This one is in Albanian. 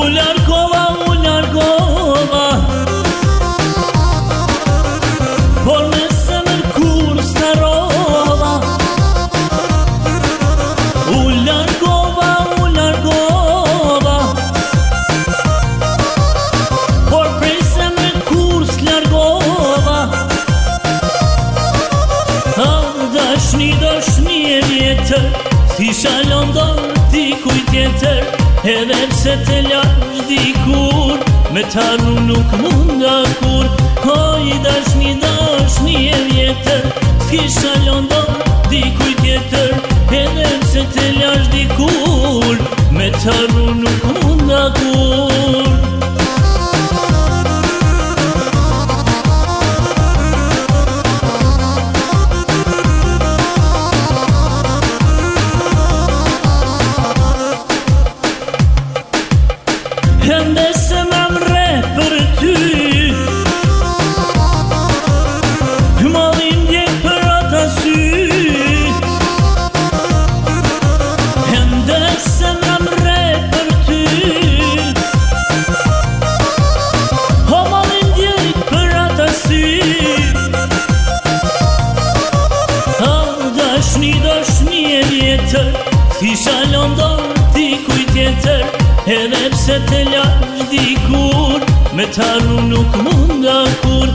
Ular kova ular kova Ponessanır kurs Ular kova ular kova Porpressanır kurs largova Avdaşni doşni je vjetar Si šaljom Dikuj tjetër, edhe pse të ljash dikur, Me taru nuk mund nga kur, Hajda shmi, da një e vjetër, Skisha lëndon, dikuj tjetër, Edhe pse të ljash dikur, Me taru nuk mund nga kur, Këm desëm më mre për ty Më dindjek për ata sy Këm desëm më mre e jetër Ti shalom do t'i kujtjetër E dhe se të lajdi kur Me taru nuk mund